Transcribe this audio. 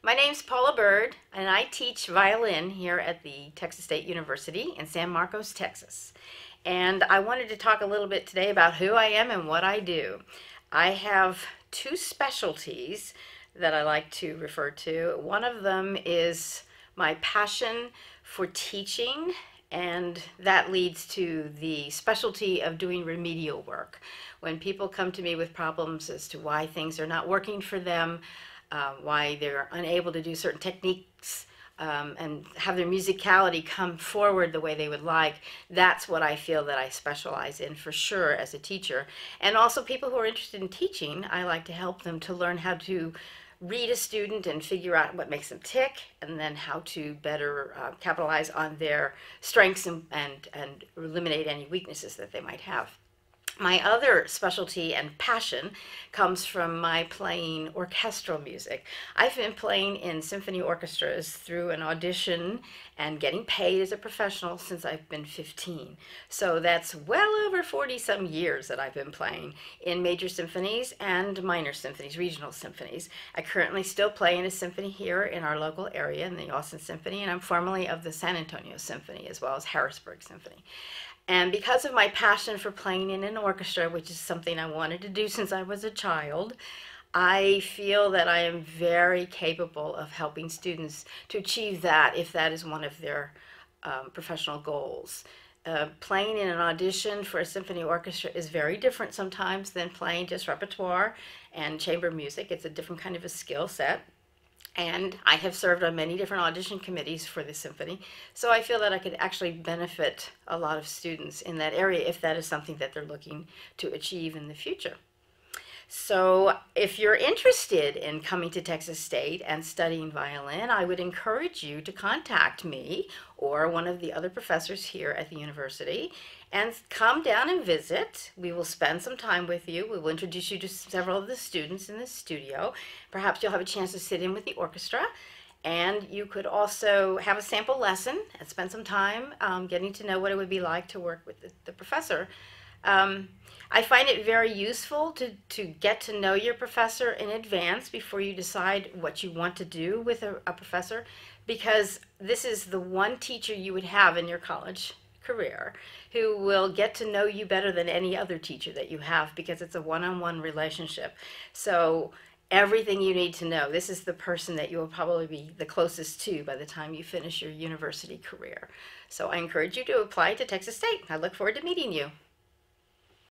My name's Paula Bird, and I teach violin here at the Texas State University in San Marcos, Texas. And I wanted to talk a little bit today about who I am and what I do. I have two specialties that I like to refer to. One of them is my passion for teaching and that leads to the specialty of doing remedial work. When people come to me with problems as to why things are not working for them, uh, why they're unable to do certain techniques um, and have their musicality come forward the way they would like, that's what I feel that I specialize in for sure as a teacher. And also people who are interested in teaching, I like to help them to learn how to read a student and figure out what makes them tick and then how to better uh, capitalize on their strengths and, and, and eliminate any weaknesses that they might have. My other specialty and passion comes from my playing orchestral music. I've been playing in symphony orchestras through an audition and getting paid as a professional since I've been 15. So that's well over 40 some years that I've been playing in major symphonies and minor symphonies, regional symphonies. I currently still play in a symphony here in our local area in the Austin Symphony, and I'm formerly of the San Antonio Symphony as well as Harrisburg Symphony. And because of my passion for playing in an orchestra, which is something I wanted to do since I was a child, I feel that I am very capable of helping students to achieve that if that is one of their um, professional goals. Uh, playing in an audition for a symphony orchestra is very different sometimes than playing just repertoire and chamber music. It's a different kind of a skill set. And I have served on many different audition committees for the symphony, so I feel that I could actually benefit a lot of students in that area if that is something that they're looking to achieve in the future. So if you're interested in coming to Texas State and studying violin, I would encourage you to contact me or one of the other professors here at the university and come down and visit. We will spend some time with you. We will introduce you to several of the students in the studio. Perhaps you'll have a chance to sit in with the orchestra. And you could also have a sample lesson and spend some time um, getting to know what it would be like to work with the, the professor. Um, I find it very useful to, to get to know your professor in advance before you decide what you want to do with a, a professor because this is the one teacher you would have in your college career who will get to know you better than any other teacher that you have because it's a one-on-one relationship. So everything you need to know. This is the person that you will probably be the closest to by the time you finish your university career. So I encourage you to apply to Texas State. I look forward to meeting you.